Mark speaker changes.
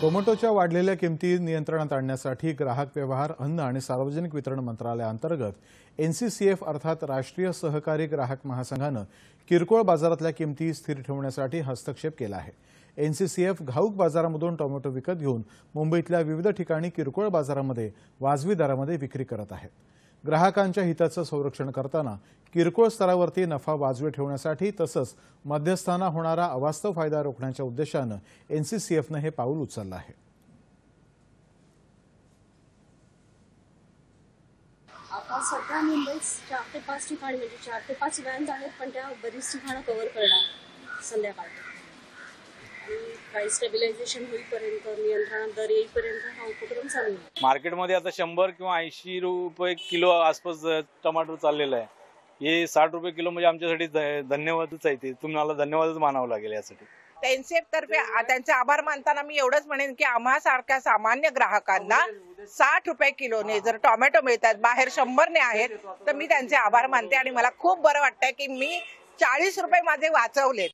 Speaker 1: टोमॅटोच्या वाढलेल्या किमती नियंत्रणात आणण्यासाठी ग्राहक व्यवहार अन्न आणि सार्वजनिक वितरण मंत्रालयाअंतर्गत एनसीसीएफ अर्थात राष्ट्रीय सहकारी ग्राहक महासंघानं किरकोळ बाजारातल्या किमती स्थिर ठेवण्यासाठी हस्तक्षेप केला आहे. एनसीसीएफ घाऊक बाजारामधून टोमॅटो विकत घेऊन मुंबईतल्या विविध ठिकाणी किरकोळ बाजारामध्ये वाजवी दरामध्ये विक्री करत आहेत ग्राहकांच्या हिताचं संरक्षण करताना किरकोळ स्तरावरती नफा वाजवी ठेवण्यासाठी तसंच मध्यस्थांना होणारा अवास्तव फायदा रोखण्याच्या उद्देशानं एनसीसीएफनं हे पाऊल उचललं आहे.
Speaker 2: आता सध्या मुंबईत चार ते पाच ठिकाणी म्हणजे चार ते पाच व्हॅन्स आहेत पण त्या बरीच ठिकाणं कव्हर करणार संध्याकाळी प्राईस स्टेबिलायझेशन होईपर्यंत नियंत्रणात दर येईपर्यंत हा उपक्रम चालू आहे.
Speaker 3: मार्केटमध्ये आता शंभर किंवा ऐंशी रुपये किलो आसपास टमाटर चाललेलं आहे. हे साठ रुपये किलो म्हणजे आमच्यासाठी धन्यवादच आहे. ते तुम्हाला धन्यवादच मानावं लागेल यासाठी.
Speaker 4: एनसीएफ तर्फे त्यांचे आभार मानताना मी एवढंच म्हणेन की आम्हा सारख्या सामान्य ग्राहकांना साठ रुपये किलोने जर टोमॅटो मिळतात बाहेर शंभरने आहेत तर मी त्यांचे आभार मानते आणि मला खूप बरं वाटतंय की मी चाळीस रुपये माझे वाचवलेत.